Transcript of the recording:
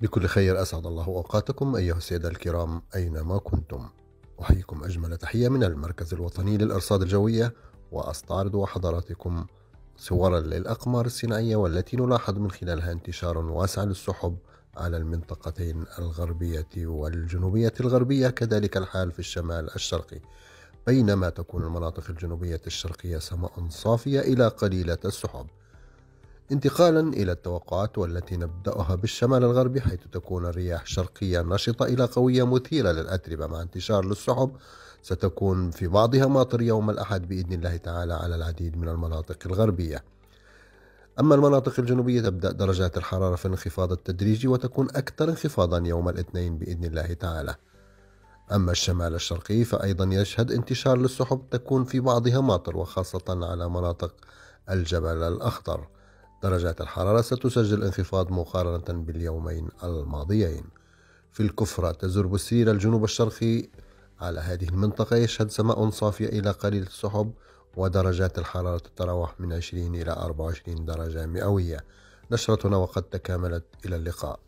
بكل خير أسعد الله أوقاتكم أيها السادة الكرام أينما كنتم. أحييكم أجمل تحية من المركز الوطني للأرصاد الجوية وأستعرض حضراتكم صورا للأقمار الصناعية والتي نلاحظ من خلالها انتشار واسع للسحب على المنطقتين الغربية والجنوبية. الغربية كذلك الحال في الشمال الشرقي. بينما تكون المناطق الجنوبية الشرقية سماء صافية إلى قليلة السحب. انتقالا إلى التوقعات والتي نبدأها بالشمال الغربي حيث تكون الرياح شرقية نشطة إلى قوية مثيرة للأتربة. مع انتشار للسحب ستكون في بعضها ماطر يوم الأحد بإذن الله تعالى على العديد من المناطق الغربية. أما المناطق الجنوبية تبدأ درجات الحرارة في الانخفاض التدريجي وتكون أكثر انخفاضا يوم الاثنين بإذن الله تعالى. أما الشمال الشرقي فأيضا يشهد انتشار للسحب تكون في بعضها ماطر وخاصة على مناطق الجبل الأخضر. درجات الحرارة ستسجل انخفاض مقارنة باليومين الماضيين. في الكفرة تزور بسير الجنوب الشرقي. على هذه المنطقة يشهد سماء صافية إلى قليل السحب ودرجات الحرارة تتراوح من 20 إلى 24 درجة مئوية. نشرتنا وقد تكاملت إلى اللقاء.